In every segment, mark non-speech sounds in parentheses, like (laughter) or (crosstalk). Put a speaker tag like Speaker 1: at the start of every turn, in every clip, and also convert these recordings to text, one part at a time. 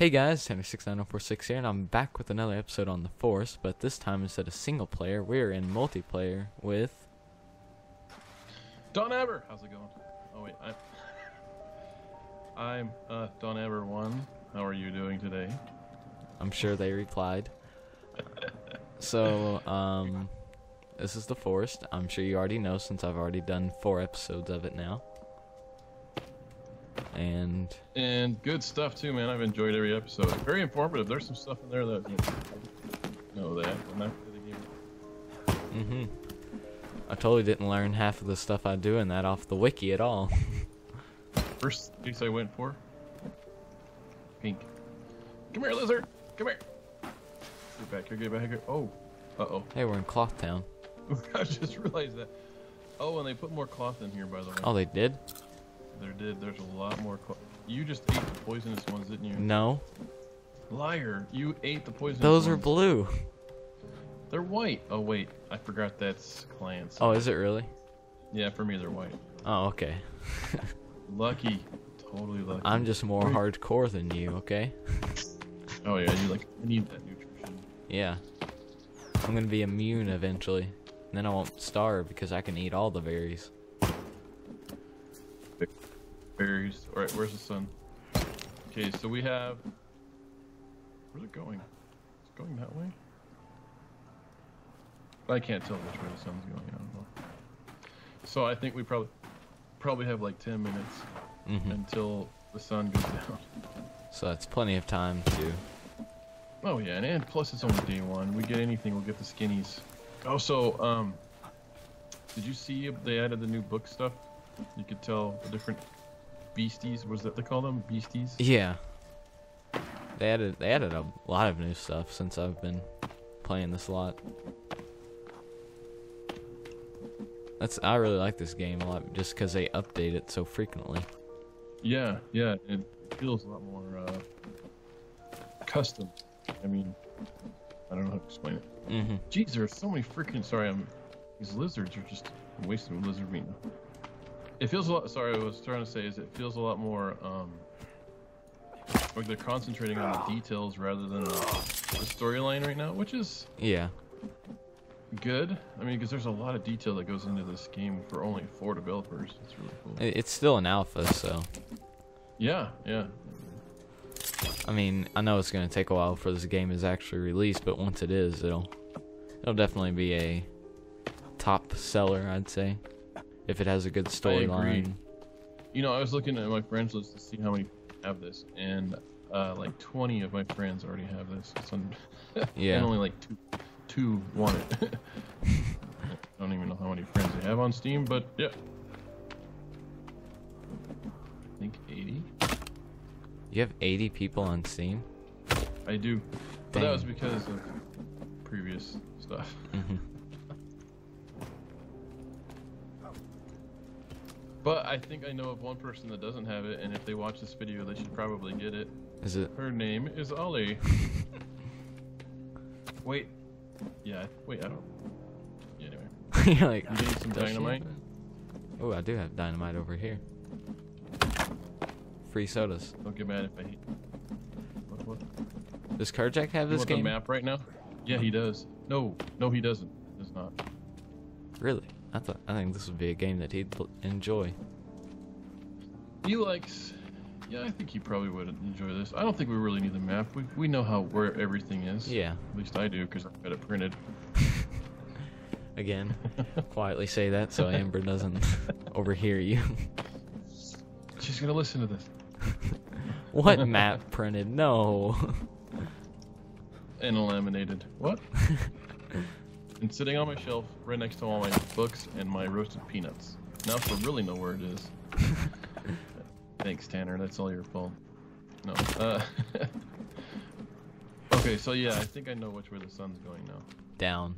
Speaker 1: Hey guys, Tanner69046 here, and I'm back with another episode on the Forest, but this time instead of single player, we're in multiplayer with.
Speaker 2: Donaber, how's it going? Oh wait, I'm I'm uh, Donaber one. How are you doing today?
Speaker 1: I'm sure they replied. (laughs) so, um, this is the Forest. I'm sure you already know since I've already done four episodes of it now. And
Speaker 2: And good stuff too, man. I've enjoyed every episode. Very informative. There's some stuff in there that you know that. I'm not really
Speaker 1: hmm. I totally didn't learn half of the stuff I do in that off the wiki at all. (laughs)
Speaker 2: First piece I went for. Pink. Come here, lizard. Come here. Get back here. Get back here. Oh. Uh oh.
Speaker 1: hey, we're in Cloth Town. (laughs)
Speaker 2: I just realized that. Oh, and they put more cloth in here, by the way.
Speaker 1: Oh, they did?
Speaker 2: There did. There's a lot more. You just ate the poisonous ones, didn't you?
Speaker 1: No,
Speaker 2: Liar. You ate the poisonous
Speaker 1: those are blue.
Speaker 2: They're white. Oh, wait. I forgot that's clans.
Speaker 1: Oh, is it really?
Speaker 2: Yeah, for me, they're white.
Speaker 1: Oh, okay.
Speaker 2: Lucky. Totally lucky.
Speaker 1: I'm just more hardcore than you, okay?
Speaker 2: Oh, yeah. You like, I need that nutrition.
Speaker 1: Yeah. I'm gonna be immune eventually. And then I won't starve because I can eat all the berries.
Speaker 2: Berries. All right, where's the sun? Okay, so we have. Where's it going? It's going that way. I can't tell which way the sun's going. I don't know. So I think we probably probably have like 10 minutes
Speaker 1: hmm
Speaker 2: until the sun goes (laughs) down.
Speaker 1: So that's plenty of time to.
Speaker 2: Oh yeah, and, and plus it's only day one. We get anything, we'll get the skinnies. Also, um, did you see they added the new book stuff? You could tell the different beasties. Was that they call them beasties?
Speaker 1: Yeah. They added they added a lot of new stuff since I've been playing this a lot. That's I really like this game a lot just because they update it so frequently.
Speaker 2: Yeah, yeah. It feels a lot more uh, custom. I mean, I don't know how to explain it.
Speaker 1: hmm
Speaker 2: Jeez, there's so many freaking. Sorry, I'm. These lizards are just I'm wasting lizard meat. It feels a lot. Sorry, I was trying to say is it feels a lot more. um like they're concentrating on the details rather than the, the storyline right now, which is
Speaker 1: Yeah.
Speaker 2: good. I mean, because there's a lot of detail that goes into this game for only four developers. It's really cool.
Speaker 1: It's still an alpha, so
Speaker 2: Yeah, yeah.
Speaker 1: I mean, I know it's gonna take a while for this game is actually released, but once it is, it'll it'll definitely be a top seller, I'd say, if it has a good storyline.
Speaker 2: You know, I was looking at my friends list to see how many have this, and uh, like 20 of my friends already have this. (laughs)
Speaker 1: Yeah.
Speaker 2: and only like two, two want it. (laughs) I don't even know how many friends they have on Steam, but yeah. I think 80.
Speaker 1: You have 80 people on Steam.
Speaker 2: I do, but that was because of previous stuff.
Speaker 1: hmm
Speaker 2: But I think I know of one person that doesn't have it, and if they watch this video, they should probably get it.
Speaker 1: Is it?
Speaker 2: Her name is Ollie. (laughs) wait. Yeah, wait, I don't. Yeah, anyway. (laughs)
Speaker 1: You're like,
Speaker 2: You need some
Speaker 1: does she have
Speaker 2: dynamite?
Speaker 1: Oh, I do have dynamite over here. Free sodas.
Speaker 2: Don't get mad if I hate. What, what?
Speaker 1: Does Karjak have
Speaker 2: You
Speaker 1: this
Speaker 2: want the
Speaker 1: game?
Speaker 2: map right now? Yeah, he does. No, no, he doesn't. He does not.
Speaker 1: Really? I thought I think this would be a game that he'd enjoy.
Speaker 2: He likes. Yeah, I think he probably would enjoy this. I don't think we really need the map. We, we know how where everything is.
Speaker 1: Yeah.
Speaker 2: At least I do, because I've got it printed. (laughs)
Speaker 1: Again, quietly say that so Amber doesn't (laughs) overhear you.
Speaker 2: She's gonna listen to this. (laughs)
Speaker 1: what map printed? No.
Speaker 2: And laminated. What? And sitting on my shelf, right next to all my books and my roasted peanuts. Now she'll really know where it is. (laughs) Thanks, Tanner. That's all your fault. No. Uh, (laughs) okay, so yeah, I think I know which way the sun's going now.
Speaker 1: Down.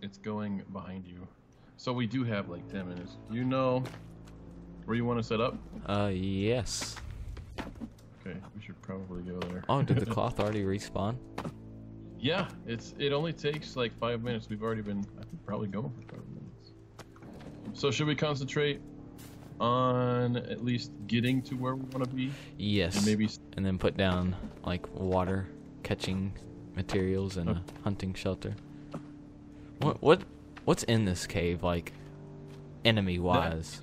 Speaker 2: It's going behind you. So we do have like 10 minutes. Do you know where you want to set up?
Speaker 1: Uh, yes.
Speaker 2: Okay, we should probably go there.
Speaker 1: Oh, did the (laughs) cloth already respawn?
Speaker 2: Yeah, it's it only takes like five minutes. We've already been I think probably going for five minutes. So should we concentrate on at least getting to where we want to be,
Speaker 1: Yes.
Speaker 2: and maybe
Speaker 1: and then put down like water catching materials and
Speaker 2: Oh.
Speaker 1: a hunting shelter. What what what's in this cave like enemy wise?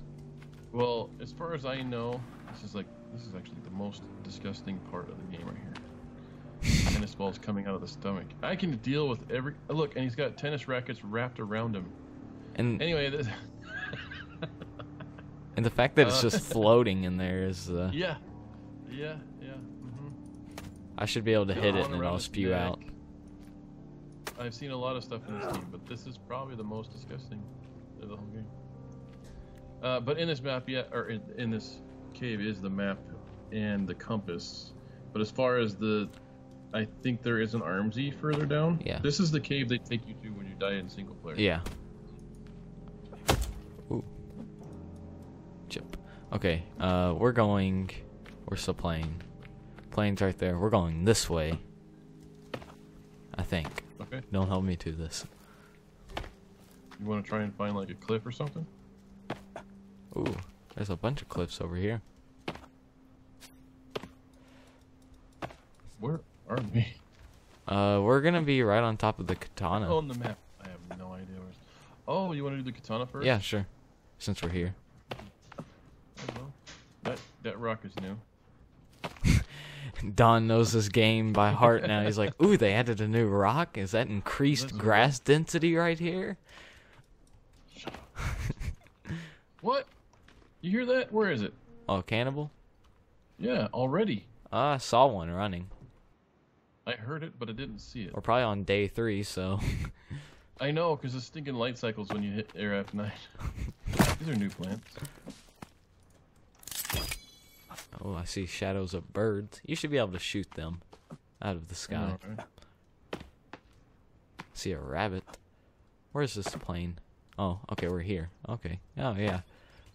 Speaker 2: Well, as far as I know, this is like this is actually the most disgusting part of the game right here. Tennis balls coming out of the stomach. I can deal with every look, and he's got tennis rackets wrapped around him.
Speaker 1: And
Speaker 2: Anyway, this, (laughs)
Speaker 1: and the fact that it's
Speaker 2: Uh,
Speaker 1: just (laughs) floating in there is uh,
Speaker 2: yeah, yeah, yeah. hmm
Speaker 1: I should be able to hit it and it'll spew
Speaker 2: neck.
Speaker 1: out.
Speaker 2: I've seen a lot of stuff in this game, but this is probably the most disgusting of the whole game. Uh, but in this map, yeah, or in, in this cave is the map and the compass. But as far as the, I think there is an armsy further down.
Speaker 1: Yeah.
Speaker 2: This is the cave they take you to when you die in single player.
Speaker 1: Yeah. Ooh. Chip. Okay, uh, we're going. We're the plane? Plane's right there. We're going this way. I think.
Speaker 2: Okay.
Speaker 1: Don't help me to this.
Speaker 2: You want to try and find like a cliff or something?
Speaker 1: Ooh, there's a bunch of cliffs over here.
Speaker 2: Where are we?
Speaker 1: Uh, we're gonna be right on top of the katana.
Speaker 2: On the map. I have no idea where. it's- Oh, you want to do the katana first?
Speaker 1: Yeah, sure. Since we're here.
Speaker 2: Oh. That that rock is new. (laughs)
Speaker 1: Don knows this game by heart now. He's like, ooh, they added a new rock? Is that increased
Speaker 2: That's a
Speaker 1: grass density right here? (laughs)
Speaker 2: What? You hear that? Where is it?
Speaker 1: Oh, cannibal?
Speaker 2: Yeah, already.
Speaker 1: Uh, I saw one running.
Speaker 2: I heard it, but I didn't see it.
Speaker 1: We're probably on day three, so. (laughs)
Speaker 2: I know, because the stinking light cycles when you hit air F9. (laughs) These are new plants.
Speaker 1: Oh, I see shadows of birds. You should be able to shoot them out of the sky. See a rabbit. Where's this plane? Oh, okay, we're here. Okay. Oh, yeah.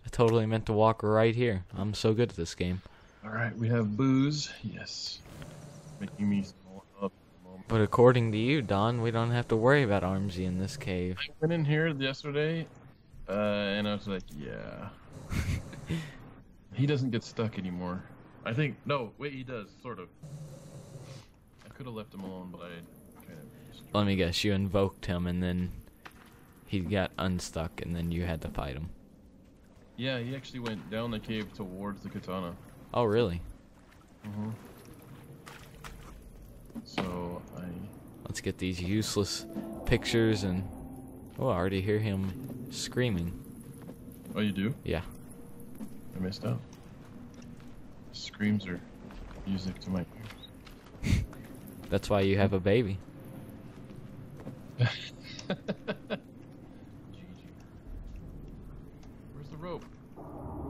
Speaker 1: I totally meant to walk right here. I'm so good at this game.
Speaker 2: Alright, we have booze. Yes. Making me small up. at the moment.
Speaker 1: But according to you, Don, we don't have to worry about Armsy in this cave.
Speaker 2: I went in here yesterday, uh, and I was like, yeah. (laughs) he doesn't get stuck anymore. I think, no, wait, he does, sort of. I could have left him alone, but I kind of.
Speaker 1: Let me guess, you invoked him and then he got unstuck and then you had to fight him.
Speaker 2: Yeah, he actually went down the cave towards the katana.
Speaker 1: Oh, really?
Speaker 2: Mm-hmm. So I.
Speaker 1: Let's get these useless pictures and. Oh, I already hear him screaming.
Speaker 2: Oh, you do?
Speaker 1: Yeah.
Speaker 2: I missed out. Screams are music to my ears. (laughs)
Speaker 1: That's why you have a baby. (laughs)
Speaker 2: Where's the rope?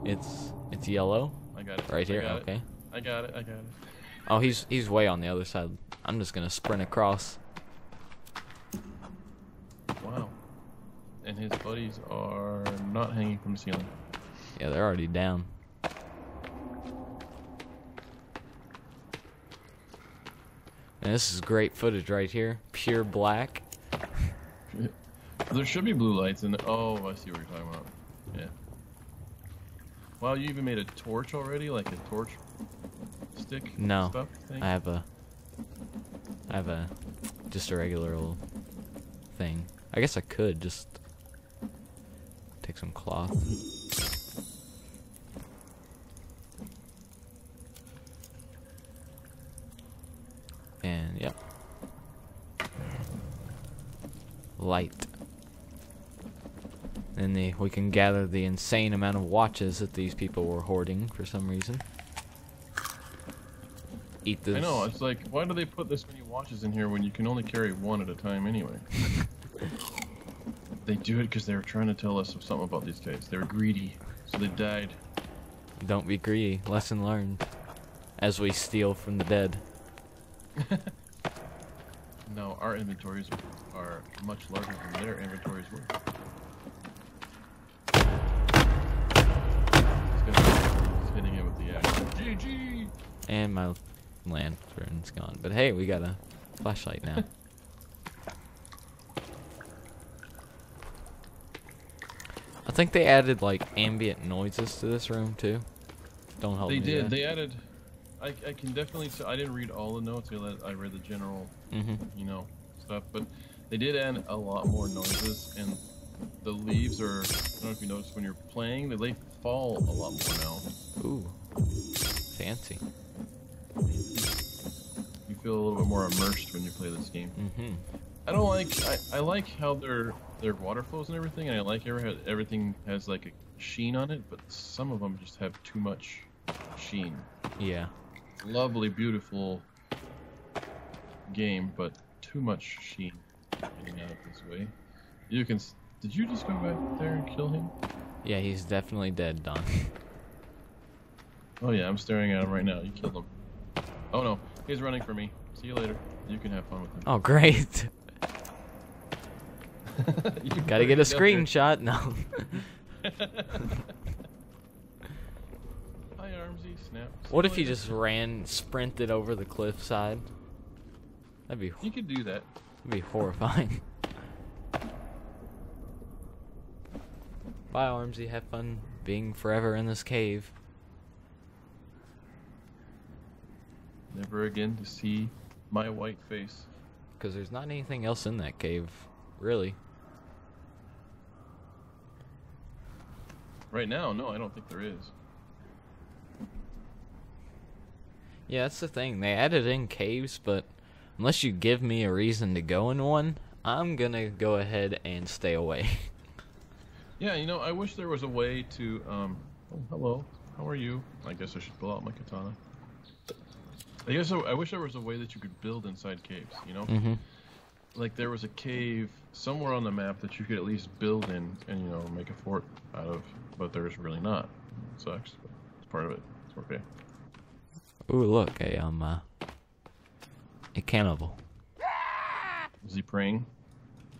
Speaker 1: It's it's yellow
Speaker 2: I got it.
Speaker 1: right here.
Speaker 2: got it.
Speaker 1: Okay.
Speaker 2: I got it. I got it.
Speaker 1: Oh, he's he's way on the other side. I'm just gonna sprint across.
Speaker 2: Wow. And his buddies are not hanging from the ceiling.
Speaker 1: Yeah, they're already down. And this is great footage right here. Pure black.
Speaker 2: There should be blue lights in the. Oh, I see what you're talking about. Yeah. Wow, you even made a torch already, like a torch stick.
Speaker 1: No. I have a I have a just a regular old thing. I guess I could just take some cloth. And yep. Light. And the we can gather the insane amount of watches that these people were hoarding for some reason. Eat this.
Speaker 2: I know. It's like, why do they put this many watches in here when you can only carry one at a time anyway? (laughs) they do it because they were trying to tell us something about these guys. They were greedy, so they died.
Speaker 1: Don't be greedy. Lesson learned. As we steal from the dead. (laughs)
Speaker 2: No, our inventories are much larger than their inventories were. He's hitting it with the axe. GG!
Speaker 1: And my lantern's gone. But hey, we got a flashlight now. (laughs) Let's think they added like ambient noises to this room too. Don't help
Speaker 2: They
Speaker 1: me.
Speaker 2: did. They added. I, I can definitely. T- I didn't read all the notes. I, let, I read the general,
Speaker 1: hmm
Speaker 2: you know, stuff. But they did add a lot more noises, and the leaves are. I don't know if you noticed when you're playing, they they fall a lot more now.
Speaker 1: Ooh, fancy.
Speaker 2: You feel a little bit more immersed when you play this game.
Speaker 1: hmm
Speaker 2: I don't like. I, I like how their their water flows and everything, and I like every, everything has like a sheen on it. But some of them just have too much sheen.
Speaker 1: Yeah.
Speaker 2: Lovely, beautiful game, but too much sheen getting out this way. You can. Did you just go back there and kill him?
Speaker 1: Yeah, he's definitely dead, Don. (laughs)
Speaker 2: Oh yeah, I'm staring at him right now. You killed him. Oh no, he's running for me. See you later. You can have fun with him.
Speaker 1: Oh, great. (laughs) (laughs)
Speaker 2: You
Speaker 1: Gotta get a screenshot. No. (laughs)
Speaker 2: Hi, Armsy. Snap. See
Speaker 1: what if you
Speaker 2: later.
Speaker 1: just ran, sprinted over the cliffside? That'd be
Speaker 2: You could do that.
Speaker 1: that'd be horrifying. Bye, Armsy. Have fun being forever in this cave.
Speaker 2: Never again to see my white face.
Speaker 1: Because there's not anything else in that cave, really.
Speaker 2: Right now, no, I don't think there is.
Speaker 1: Yeah, that's the thing. They added in caves, but unless you give me a reason to go in one, I'm gonna go ahead and stay away. (laughs)
Speaker 2: Yeah, you know, I wish there was a way to. Um, oh, hello. How are you? I guess I should pull out my katana. I guess I, I wish there was a way that you could build inside caves. You know,
Speaker 1: mm-hmm.
Speaker 2: like there was a cave somewhere on the map that you could at least build in and you know make a fort out of, but there's really not. It sucks. But it's part of it. It's okay.
Speaker 1: Ooh, look, a um, uh, a cannibal.
Speaker 2: Is he praying?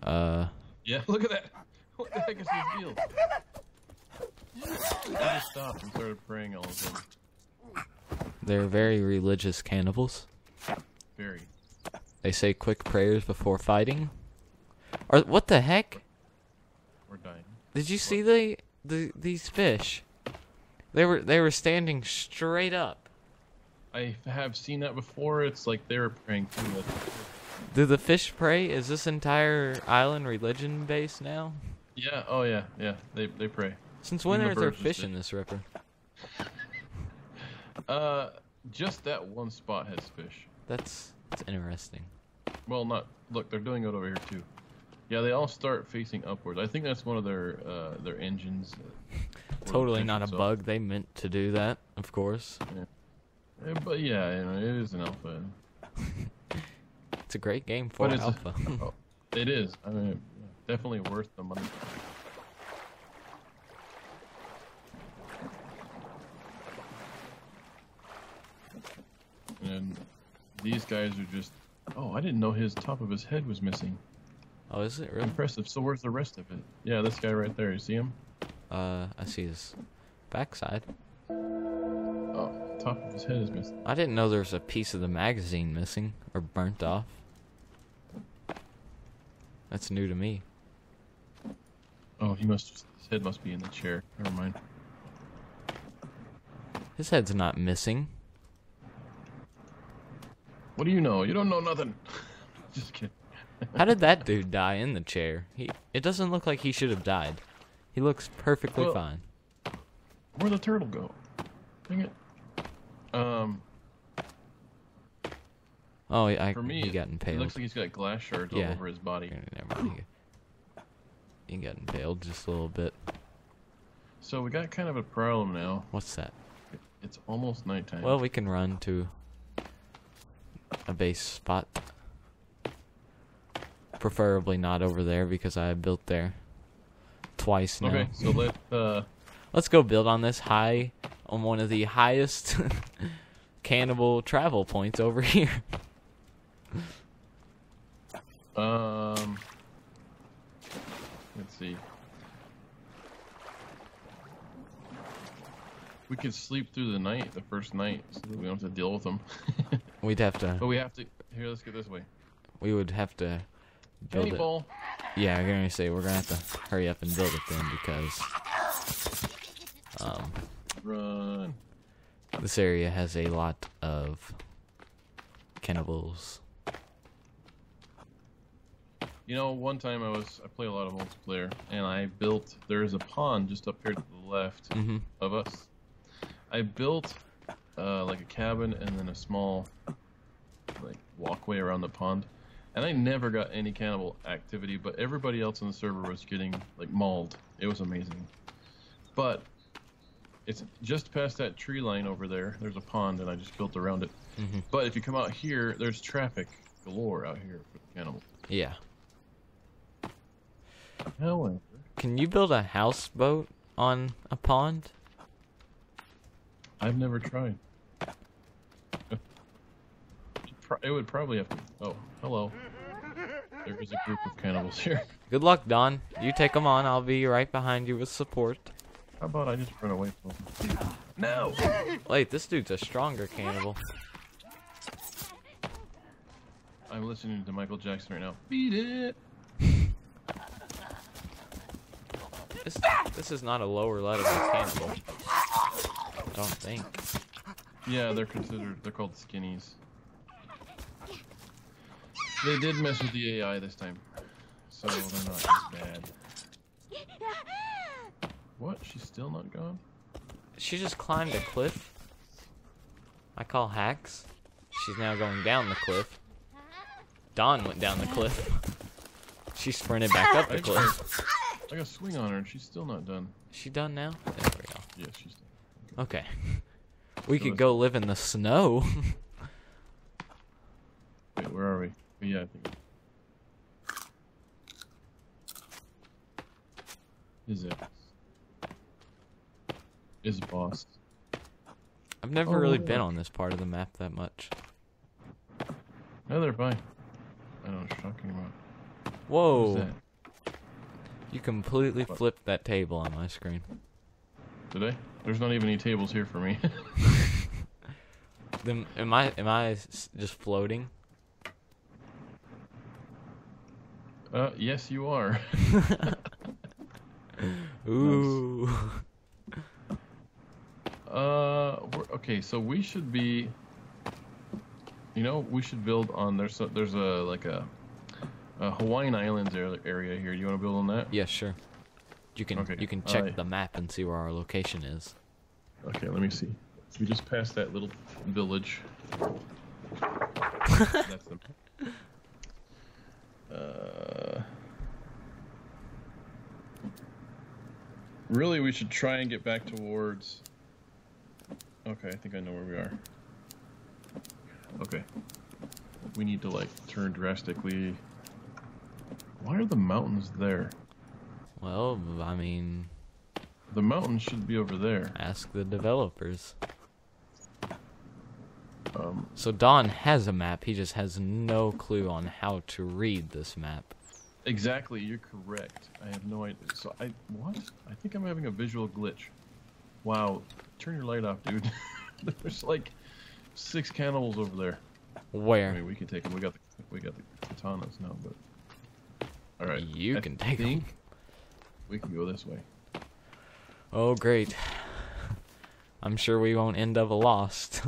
Speaker 1: Uh,
Speaker 2: Yeah. (laughs) Look at that. What the heck is his deal? He just stopped and started praying all of a sudden.
Speaker 1: They're very religious cannibals.
Speaker 2: Very.
Speaker 1: They say quick prayers before fighting. Or what the heck?
Speaker 2: We're dying.
Speaker 1: Did you see the, the these fish? They were they were standing straight up.
Speaker 2: I have seen that before. It's like they were praying too.
Speaker 1: Do the fish pray? Is this entire island religion based now?
Speaker 2: Yeah. Oh yeah. Yeah. They they pray.
Speaker 1: Since when are
Speaker 2: the
Speaker 1: there fish in this river?
Speaker 2: Uh, just that one spot has fish.
Speaker 1: That's that's interesting.
Speaker 2: Well, not. Look, they're doing it over here too. Yeah, they all start facing upwards. I think that's one of their uh their engines. (laughs)
Speaker 1: Totally not a bug. They meant to do that, of course.
Speaker 2: Eh, but yeah, you know, it is an alpha. (laughs)
Speaker 1: It's a great game for
Speaker 2: But it's a-
Speaker 1: alpha. (laughs)
Speaker 2: Oh, it is. I mean, definitely worth the money. And these guys are just. Oh, I didn't know his top of his head was missing.
Speaker 1: oh, is it really?
Speaker 2: Impressive. So where's the rest of it? Yeah, this guy right there. You see him?
Speaker 1: Uh, I see his backside.
Speaker 2: Oh, top of his head is missing.
Speaker 1: I didn't know there was a piece of the magazine missing or burnt off. That's new to me.
Speaker 2: Oh, he must. His head must be in the chair. Never mind.
Speaker 1: His head's not missing.
Speaker 2: What do you know? You don't know nothing. (laughs) Just kidding.
Speaker 1: How did that dude die in the chair? He it doesn't look like he should have died. He looks perfectly
Speaker 2: Well-
Speaker 1: fine.
Speaker 2: Where'd the turtle go? Dang it. Um,
Speaker 1: Oh, I,
Speaker 2: for me,
Speaker 1: he got
Speaker 2: it looks like he's got glass shards
Speaker 1: Yeah.
Speaker 2: all over his body.
Speaker 1: Never mind. He got impaled just a little bit.
Speaker 2: So we got kind of a problem now.
Speaker 1: What's that?
Speaker 2: It's almost nighttime.
Speaker 1: Well, we can run to a base spot. Preferably not over there because I built there twice now.
Speaker 2: okay, so let uh,
Speaker 1: Let's go build on this high, on one of the highest (laughs) cannibal travel points over here.
Speaker 2: um, let's see. We could sleep through the night, the first night, so that we don't have to deal with them. (laughs)
Speaker 1: We'd have to.
Speaker 2: but we have to. Here, let's get this way.
Speaker 1: We would have to build
Speaker 2: Penny
Speaker 1: it. Yeah, I'm gonna say we're gonna have to hurry up and build it then because um,
Speaker 2: Run.
Speaker 1: this area has a lot of cannibals.
Speaker 2: You know, one time I was I play a lot of multiplayer, and I built. There is a pond just up here to the left
Speaker 1: Mm-hmm.
Speaker 2: of us. I built uh, like a cabin and then a small like walkway around the pond, and I never got any cannibal activity. But everybody else on the server was getting like mauled. It was amazing. But it's just past that tree line over there. There's a pond, and I just built around it.
Speaker 1: Mhm.
Speaker 2: But if you come out here, there's traffic galore out here for the cannibal.
Speaker 1: Yeah.
Speaker 2: However,
Speaker 1: Can you build a houseboat on a pond?
Speaker 2: I've never tried. It would probably have to. Oh, hello. There is a group of cannibals here. (laughs)
Speaker 1: Good luck, Don. You take them on. I'll be right behind you with support.
Speaker 2: How about I just run away from them? No!
Speaker 1: Wait, this dude's a stronger cannibal.
Speaker 2: I'm listening to Michael Jackson right now. Beat it!
Speaker 1: This, this is not a lower level cannibal. I don't think.
Speaker 2: Yeah, they're considered. They're called skinnies. They did mess with the AI this time, so they're not as bad. What? She's still not gone?
Speaker 1: She just climbed a cliff. I call hacks. She's now going down the cliff. Dawn went down the cliff. (laughs) She sprinted back up the
Speaker 2: I
Speaker 1: cliff.
Speaker 2: I got a swing on her and she's still not done.
Speaker 1: She done now? There we go.
Speaker 2: Yes, she's done.
Speaker 1: Okay. (laughs) We
Speaker 2: So
Speaker 1: could go live in the snow. (laughs)
Speaker 2: Wait, where are we? Yeah, I think. Is it? Is boss?
Speaker 1: I've never
Speaker 2: Oh,
Speaker 1: really been oh. on this part of the map that much.
Speaker 2: Neither have I. I don't know what you're talking about.
Speaker 1: Whoa. You completely
Speaker 2: What?
Speaker 1: flipped that table on my screen.
Speaker 2: Did I? There's not even any tables here for me. (laughs)
Speaker 1: Then am I am I just floating?
Speaker 2: Uh, yes, you are. (laughs)
Speaker 1: Ooh.
Speaker 2: Uh, we're, okay, so we should be. You know, we should build on. There's a, there's a like a, a Hawaiian Islands area here. Do you want to build on that?
Speaker 1: Yeah, sure. You can
Speaker 2: Okay,
Speaker 1: you can check
Speaker 2: alright.
Speaker 1: the map and see where our location is.
Speaker 2: Okay, let me see. We just passed that little village. (laughs) That's the. Really, we should try and get back towards. Okay, I think I know where we are. Okay. We need to like turn drastically. Why are the mountains there?
Speaker 1: Well, I mean,
Speaker 2: The mountains should be over there.
Speaker 1: ask the developers.
Speaker 2: Um,
Speaker 1: So Don has a map. He just has no clue on how to read this map.
Speaker 2: Exactly, you're correct. I have no idea. So I what? I think I'm having a visual glitch. Wow, turn your light off, dude. (laughs) There's like six cannibals over there.
Speaker 1: Where?
Speaker 2: I mean, we can take them. We got the we got the katanas now, but all right.
Speaker 1: You
Speaker 2: I
Speaker 1: can take 'em.
Speaker 2: think We can go this way.
Speaker 1: Oh, great. I'm sure we won't end up a lost.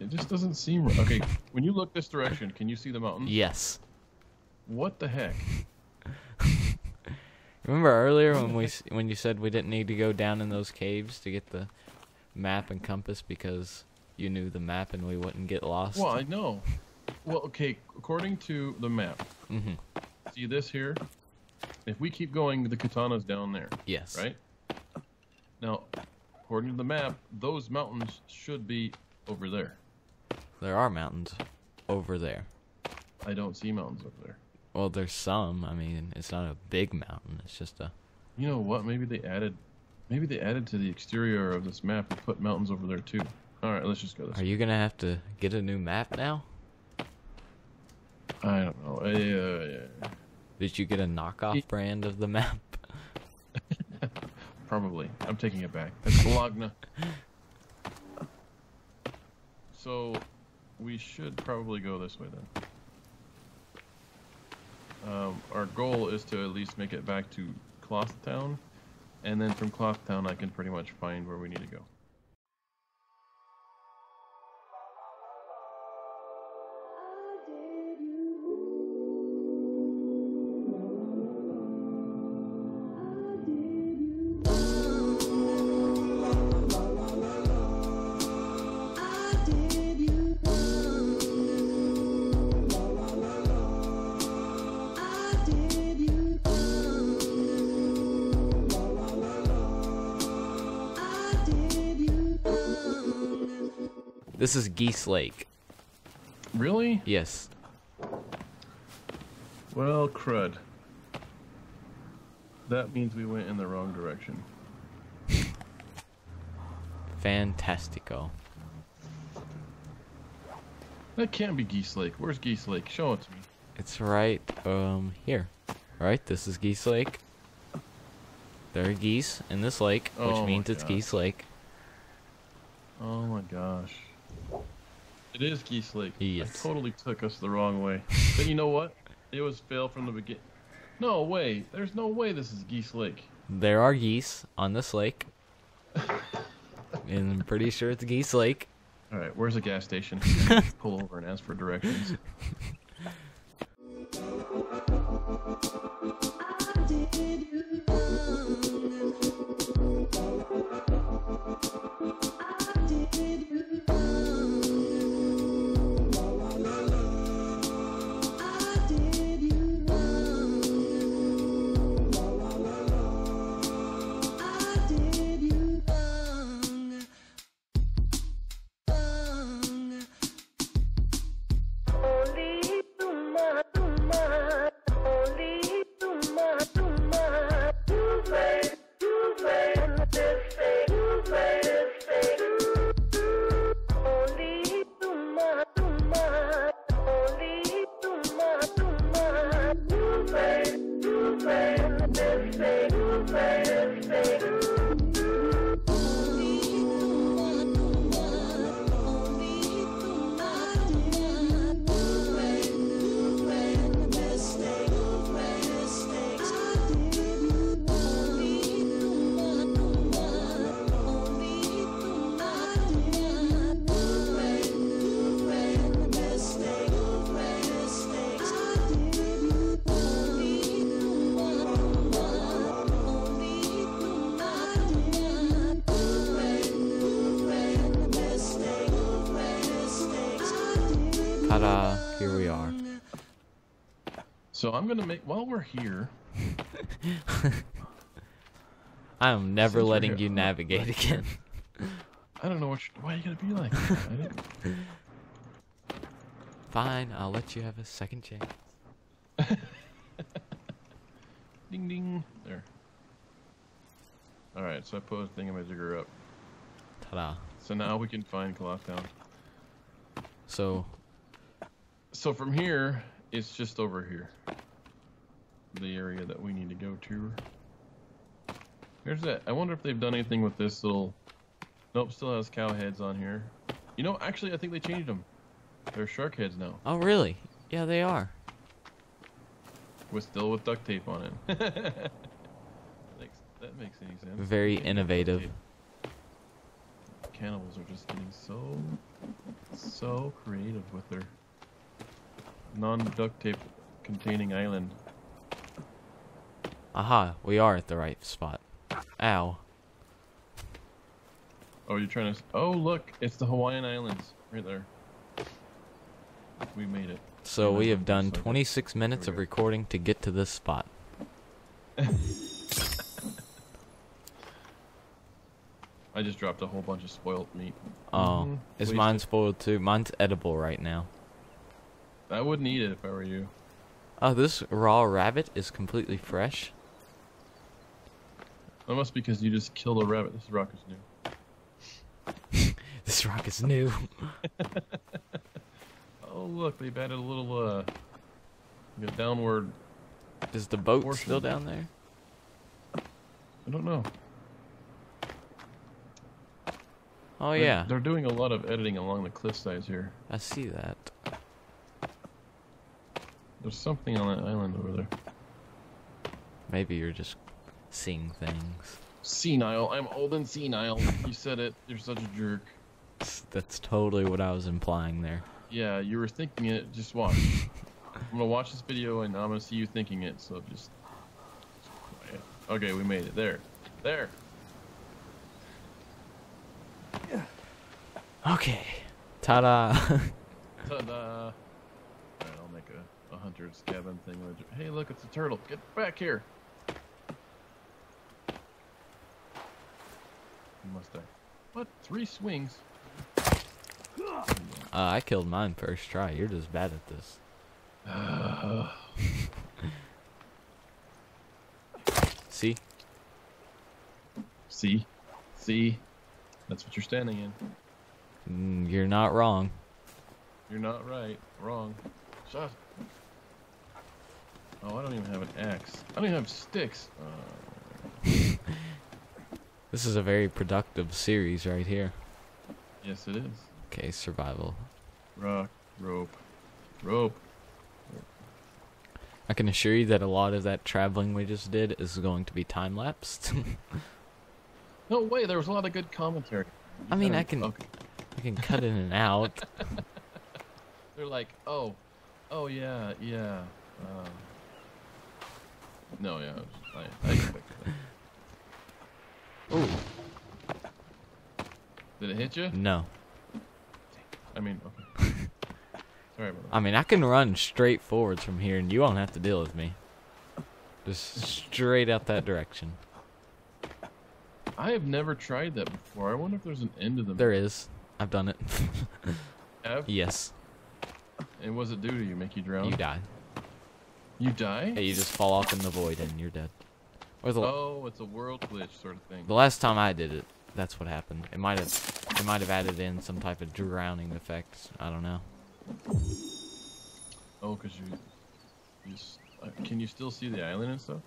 Speaker 2: It just doesn't seem right. Okay, when you look this direction, can you see the mountains?
Speaker 1: yes.
Speaker 2: What the heck? (laughs)
Speaker 1: Remember earlier when we when you said we didn't need to go down in those caves to get the map and compass because you knew the map and we wouldn't get lost?
Speaker 2: Well, I know. Well, okay. According to the map,
Speaker 1: hmm
Speaker 2: see this here. If we keep going, the katana's down there.
Speaker 1: Yes.
Speaker 2: right? Now, according to the map, those mountains should be over there.
Speaker 1: There are mountains over there.
Speaker 2: I don't see mountains over there.
Speaker 1: Well, there's some. I mean, it's not a big mountain. It's just a.
Speaker 2: You know what? Maybe they added, maybe they added to the exterior of this map and put mountains over there too. All right, let's just go this.
Speaker 1: Are
Speaker 2: way.
Speaker 1: you gonna have to get a new map now?
Speaker 2: I don't know. Uh, yeah,
Speaker 1: Did you get a knockoff
Speaker 2: Ye-
Speaker 1: brand of the map? (laughs)
Speaker 2: probably. I'm taking it back. That's Bologna. (laughs) So, we should probably go this way then. Um, our goal is to at least make it back to Cloth Town, and then from Cloth Town I can pretty much find where we need to go.
Speaker 1: This is Geese Lake.
Speaker 2: Really?
Speaker 1: Yes.
Speaker 2: Well, crud. That means we went in the wrong direction. (laughs)
Speaker 1: Fantastico.
Speaker 2: That can't be Geese Lake. Where's Geese Lake? Show it to me.
Speaker 1: It's right um here. Right? This is Geese Lake. There are geese in this lake, which
Speaker 2: Oh
Speaker 1: means it's
Speaker 2: God.
Speaker 1: Geese Lake.
Speaker 2: Oh my gosh. It is Geese Lake.
Speaker 1: Yes.
Speaker 2: I totally took us the wrong way. But you know what? It was fail from the beginning. No way. There's no way this is Geese Lake.
Speaker 1: There are geese on this lake. (laughs) and I'm pretty sure it's Geese Lake.
Speaker 2: All right, where's the gas station? (laughs) Pull over and ask for directions. (laughs)
Speaker 1: Ta-da! Uh, here we are.
Speaker 2: So I'm gonna make while we're here. (laughs)
Speaker 1: I am never
Speaker 2: Since
Speaker 1: letting you navigate again.
Speaker 2: I don't know what. Why you gotta be like? I (laughs)
Speaker 1: Fine, I'll let you have a second chance. (laughs)
Speaker 2: ding ding. There. All right, so I put a thingamajigger up.
Speaker 1: Ta-da!
Speaker 2: So now we can find Cloth Town.
Speaker 1: So
Speaker 2: So from here, it's just over here. The area that we need to go to. Here's that. I wonder if they've done anything with this little. Nope, still has cow heads on here. You know, actually, I think they changed them. They're shark heads now,
Speaker 1: Oh, really? Yeah, they are.
Speaker 2: with still with duct tape on it. (laughs) That makes any sense.
Speaker 1: Very innovative.
Speaker 2: Cannibals are just getting so, so creative with their non-duct tape containing island.
Speaker 1: Aha, we are at the right spot. Ow.
Speaker 2: Oh, you're trying to. Oh, look, it's the Hawaiian Islands right there. We made it.
Speaker 1: So we have done 26 minutes of recording to get to this spot.
Speaker 2: I just dropped a whole bunch of spoiled meat.
Speaker 1: Oh,
Speaker 2: Mhm,
Speaker 1: is (laughs)
Speaker 2: wasted.
Speaker 1: mine spoiled too? Mine's edible right now.
Speaker 2: I wouldn't eat it if I were you.
Speaker 1: Oh, this raw rabbit is completely fresh.
Speaker 2: That must be because you just killed a rabbit. This rock is new. (laughs)
Speaker 1: This rock is new. (laughs)
Speaker 2: Oh, look, they've added a little, uh, like a downward.
Speaker 1: Is the boat
Speaker 2: Portion.
Speaker 1: still down there?
Speaker 2: I don't know.
Speaker 1: Oh
Speaker 2: They're-
Speaker 1: yeah,
Speaker 2: They're doing a lot of editing along the cliff sides here.
Speaker 1: I see that.
Speaker 2: There's something on that island over there.
Speaker 1: Maybe you're just seeing things.
Speaker 2: Senile. I'm old and senile. You said it. You're such a jerk.
Speaker 1: That's totally what I was implying there.
Speaker 2: Yeah, you were thinking it. Just watch. I'm gonna watch this video and I'm gonna see you thinking it. So just. Okay, we made it. There. There. Yeah.
Speaker 1: Okay. Ta-da. (laughs)
Speaker 2: Ta-da! Alright, I'll make a, a hunter's cabin thing. Hey, look, it's a turtle. Get back here. Must I? What? Three swings?
Speaker 1: uh, I killed mine first try. You're just bad at this. (sighs) See?
Speaker 2: See? See? That's what you're standing in.
Speaker 1: Mm, You're not wrong.
Speaker 2: You're not right. Wrong. Shut. Oh, I don't even have an axe. I don't even have sticks. Uh, (laughs)
Speaker 1: This is a very productive series right here.
Speaker 2: yes, it is.
Speaker 1: Okay, survival.
Speaker 2: Rock, rope, rope.
Speaker 1: I can assure you that a lot of that traveling we just did is going to be time lapsed. (laughs)
Speaker 2: No way. There was a lot of good commentary.
Speaker 1: I mean, I can-
Speaker 2: Okay.
Speaker 1: I can cut in and out. (laughs)
Speaker 2: They're like, oh, oh yeah, yeah. Uh, no, yeah. I, I expected that.
Speaker 1: Ooh,
Speaker 2: Did it hit you?
Speaker 1: no.
Speaker 2: I mean, okay. (laughs) Sorry about that.
Speaker 1: I mean, I can run straight forwards from here, and you won't have to deal with me. Just straight out that direction.
Speaker 2: I have never tried that before. I wonder if there's an end to the
Speaker 1: There is. I've done it.
Speaker 2: Have? (laughs)
Speaker 1: yes,
Speaker 2: And what's it do to you? Make you drown?
Speaker 1: you die.
Speaker 2: You die?
Speaker 1: Yeah, you just fall off in the void and you're dead. Or the,
Speaker 2: Oh, it's a world glitch sort of thing.
Speaker 1: the last time I did it, that's what happened. It might have, it might have added in some type of drowning effect. I don't know.
Speaker 2: Oh, because you, you uh, can you still see the island and stuff?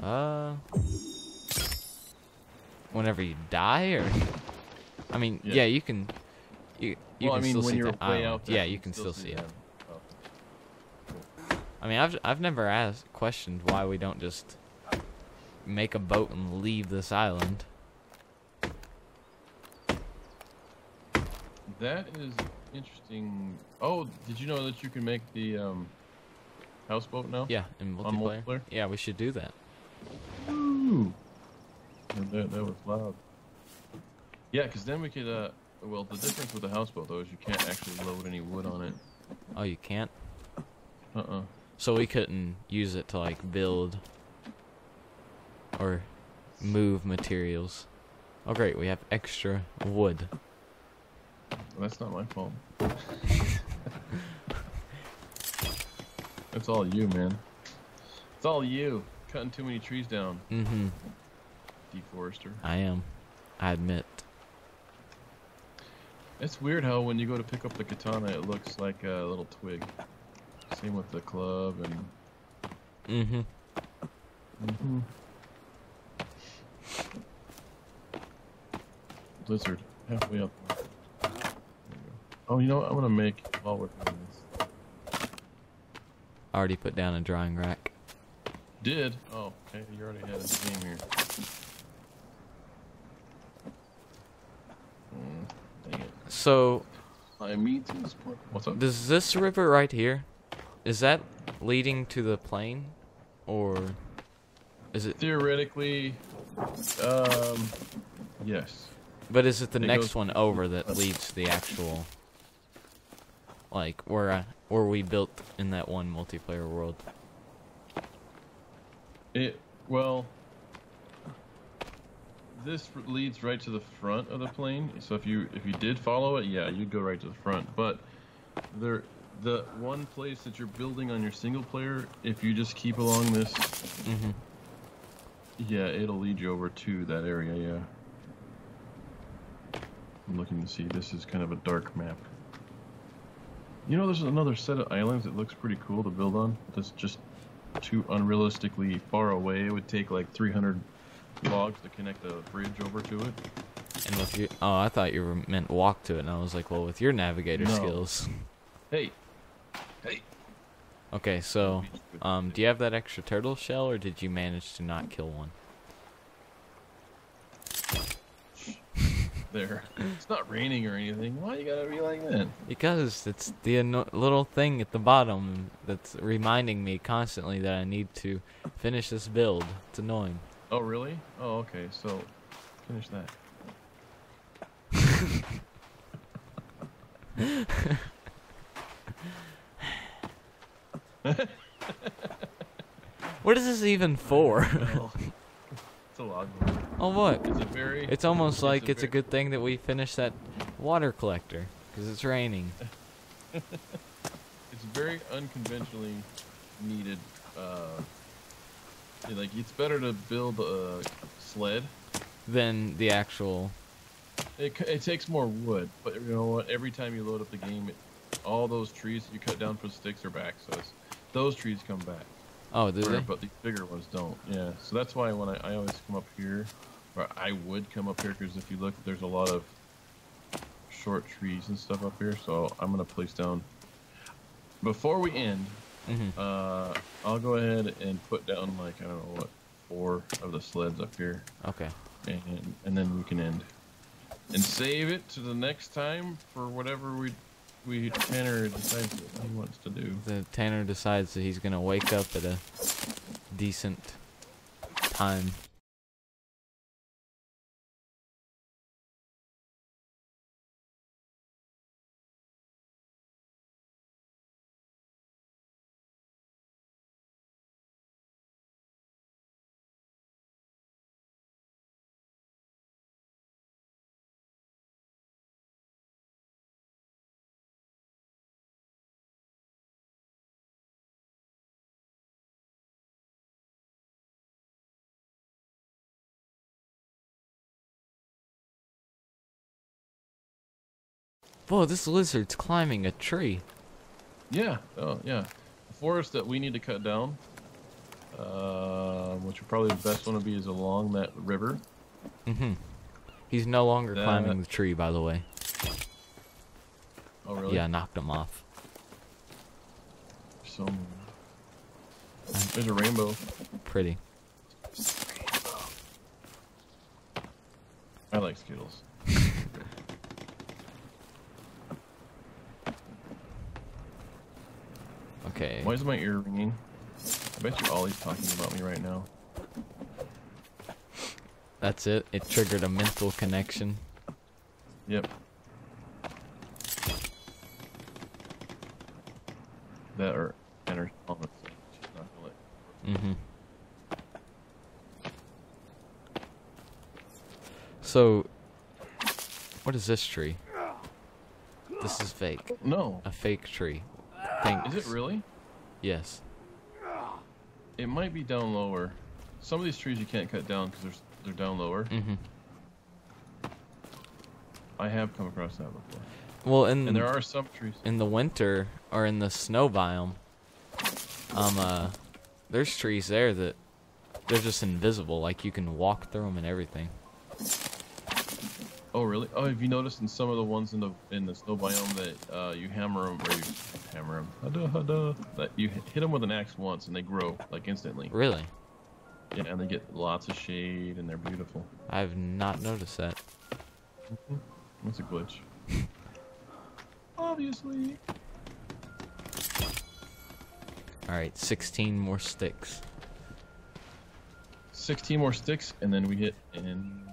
Speaker 1: Uh, whenever you die, or I mean, yeah,
Speaker 2: Yeah.
Speaker 1: you can, you you
Speaker 2: well,
Speaker 1: can
Speaker 2: I mean,
Speaker 1: still
Speaker 2: when
Speaker 1: see
Speaker 2: you're
Speaker 1: the
Speaker 2: way
Speaker 1: island.
Speaker 2: out there,
Speaker 1: Yeah, you can still see it.
Speaker 2: them.
Speaker 1: I mean, I've I've never asked questioned why we don't just make a boat and leave this island.
Speaker 2: That is interesting. Oh, did you know that you can make the um, houseboat now?
Speaker 1: Yeah, in multiplayer.
Speaker 2: multiplayer?
Speaker 1: Yeah, we should do that.
Speaker 2: Ooh. And That, that was loud. Yeah, because then we could. Uh, well, the difference with the houseboat though is you can't actually load any wood on it.
Speaker 1: Oh, you can't.
Speaker 2: Uh uh
Speaker 1: So we couldn't use it to like build or move materials. Oh great, we have extra wood.
Speaker 2: That's not my fault. That's all you, man. It's all you. Cutting too many trees down,
Speaker 1: Mm-hmm.
Speaker 2: deforester.
Speaker 1: I am. I admit.
Speaker 2: It's weird how when you go to pick up the katana, it looks like a little twig. Same with the club and.
Speaker 1: Mm-hmm.
Speaker 2: Mm-hmm. Blizzard, halfway up. There you go. Oh, you know what? I'm gonna make while we're doing this.
Speaker 1: Already put down a drying rack.
Speaker 2: Did? Oh, okay. You already had a game here. Mm, it.
Speaker 1: So
Speaker 2: I mean to this point. What's up?
Speaker 1: does this river right here, is that leading to the plane, or is it?
Speaker 2: Theoretically, um, yes.
Speaker 1: But is it the
Speaker 2: It
Speaker 1: next one over that leads to the actual, like where I, where we built in that one multiplayer world?
Speaker 2: It well. This leads right to the front of the plane. So if you if you did follow it, yeah, you'd go right to the front. But there, the one place that you're building on your single player, if you just keep along this,
Speaker 1: Mm-hmm.
Speaker 2: yeah, it'll lead you over to that area. Yeah. I'm looking to see. This is kind of a dark map. You know, there's another set of islands that looks pretty cool to build on. That's just too unrealistically far away. It would take like 300 logs to connect a bridge over to it.
Speaker 1: And with your, oh, I thought you were meant walk to it, and I was like, well, with your navigator
Speaker 2: No.
Speaker 1: skills,
Speaker 2: hey,
Speaker 1: Okay, so um, do you have that extra turtle shell, or did you manage to not kill one?
Speaker 2: there. It's not raining or anything. Why you gotta be like that?
Speaker 1: Because it's the little thing at the bottom that's reminding me constantly that I need to finish this build. It's annoying.
Speaker 2: Oh really? Oh okay. So finish that. (laughs) (laughs)
Speaker 1: What is this even for?
Speaker 2: It's a log.
Speaker 1: oh, what?
Speaker 2: It's a very.
Speaker 1: It's almost like
Speaker 2: a
Speaker 1: it's a good thing that we finished that water collector because it's raining. (laughs)
Speaker 2: It's very unconventionally needed. Uh, like it's better to build a sled.
Speaker 1: Than the actual.
Speaker 2: It, it takes more wood, but you know what? Every time you load up the game, it, all those trees that you cut down for sticks are back. So it's, those trees come back.
Speaker 1: Oh, do they?
Speaker 2: But the bigger ones don't. Yeah. So that's why when I, I always come up here, or I would come up here because if you look, there's a lot of short trees and stuff up here. So I'm gonna place down. Before we end,
Speaker 1: hmm
Speaker 2: uh, I'll go ahead and put down like I don't know what four of the sleds up here,
Speaker 1: Okay.
Speaker 2: and and then we can end and save it to the next time for whatever we we Tanner decides that he wants to do.
Speaker 1: The Tanner decides that he's gonna wake up at a decent time. Whoa, this lizard's climbing a tree.
Speaker 2: Yeah. Oh, yeah. The forest that we need to cut down, uh, which would probably the best one to be is along that river.
Speaker 1: Mm-hmm. He's no longer
Speaker 2: That-
Speaker 1: climbing the tree, by the way.
Speaker 2: Oh, really?
Speaker 1: Yeah, I knocked him off.
Speaker 2: So there's a rainbow.
Speaker 1: Pretty.
Speaker 2: I like Skittles.
Speaker 1: Okay.
Speaker 2: Why is my ear ringing? I bet you Ollie's talking about me right now.
Speaker 1: That's it. It triggered a mental connection.
Speaker 2: Yep. That or enter comments. She's not gonna let-
Speaker 1: Mm-hmm. So, what is this tree? This is fake.
Speaker 2: No.
Speaker 1: A fake tree. Thanks.
Speaker 2: Is it really?
Speaker 1: Yes.
Speaker 2: It might be down lower. Some of these trees you can't cut down because they're, they're down lower.
Speaker 1: Mm-hmm.
Speaker 2: I have come across that before.
Speaker 1: Well, in
Speaker 2: And there are some trees.
Speaker 1: in the winter or in the snow biome, um, uh, there's trees there that they're just invisible. Like you can walk through them and everything.
Speaker 2: Oh, really? Oh, have you noticed in some of the ones in the in the snow biome that uh, you hammer them or you hammer them? Hada, hada, that you hit them with an axe once and they grow like instantly.
Speaker 1: Really,
Speaker 2: Yeah, and they get lots of shade and they're beautiful.
Speaker 1: I've not noticed that.
Speaker 2: That's a glitch. (laughs) Obviously.
Speaker 1: All right, 16 more sticks.
Speaker 2: 16 more sticks and then we hit in.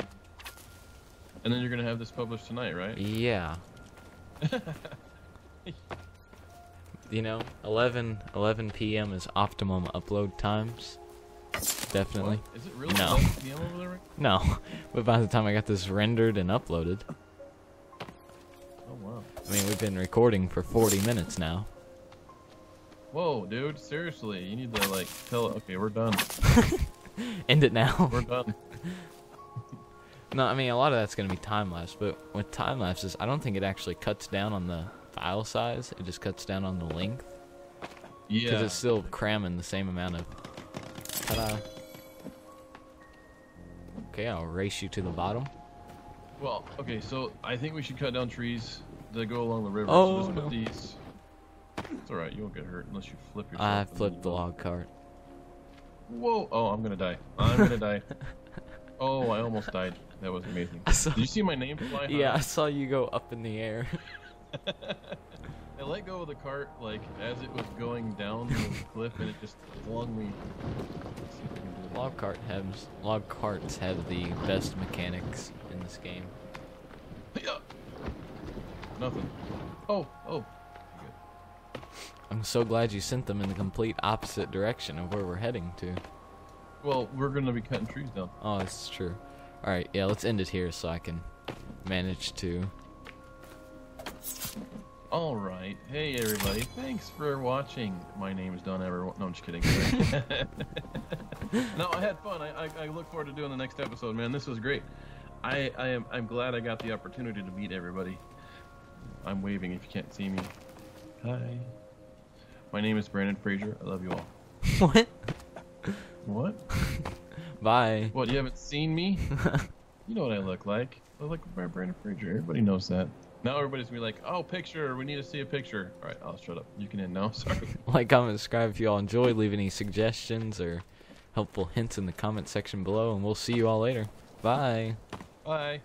Speaker 2: And then you're gonna have this published tonight, right?
Speaker 1: Yeah. (laughs) you know, 11 11 p.m. is optimum upload times. Definitely.
Speaker 2: What? Is it really
Speaker 1: No.
Speaker 2: 11 PM over there?
Speaker 1: No, (laughs) but by the time I got this rendered and uploaded,
Speaker 2: Oh wow.
Speaker 1: I mean, we've been recording for 40 minutes now.
Speaker 2: Whoa, dude! Seriously, you need to like tell. Okay, we're done. (laughs)
Speaker 1: End it now.
Speaker 2: We're done.
Speaker 1: No, I mean a lot of that's gonna be time lapse, but with time lapses, I don't think it actually cuts down on the file size. It just cuts down on the length because it's still cramming the same amount of. Ta-da! Okay, I'll race you to the bottom.
Speaker 2: Well, okay, so I think we should cut down trees that go along the river.
Speaker 1: Oh,
Speaker 2: so just
Speaker 1: no.
Speaker 2: Oh. these. It's alright, you won't get hurt unless you flip yourself.
Speaker 1: I flipped the log cart.
Speaker 2: Whoa! Oh, I'm gonna die. I'm gonna die. (laughs) Oh, I almost died. That was amazing.
Speaker 1: Saw,
Speaker 2: Did you see my name fly high?
Speaker 1: yeah, I saw you go up in the air. (laughs)
Speaker 2: I let go of the cart like as it was going down the cliff, and it just flung me. Let's see if I can do it
Speaker 1: log cart has log carts have the best mechanics in this game.
Speaker 2: Yeah. Nothing. Oh, oh.
Speaker 1: I'm so glad you sent them in the complete opposite direction of where we're heading to.
Speaker 2: Well, we're gonna be cutting trees down.
Speaker 1: Oh, that's true. Alright, yeah, let's end it here so I can manage to.
Speaker 2: All right. Hey, everybody. Thanks for watching. My name is Donaber. No, I'm just kidding. (laughs) (laughs) no, I had fun. I, I, I look forward to doing the next episode, man. This was great. I, I am I'm glad I got the opportunity to meet everybody. I'm waving if you can't see me. Hi. My name is Brendan Fraser. I love you all. (laughs)
Speaker 1: what?
Speaker 2: What?
Speaker 1: Bye.
Speaker 2: What? You haven't seen me? (laughs) you know what I look like. I look like Brendan Fraser. Everybody knows that. Now everybody's gonna be like, "Oh, picture. We need to see a picture." All right, I'll shut up. You can end now. (laughs) Sorry.
Speaker 1: like, comment, subscribe if you all enjoy. Leave any suggestions or helpful hints in the comment section below, and we'll see you all later. Bye.
Speaker 2: Bye.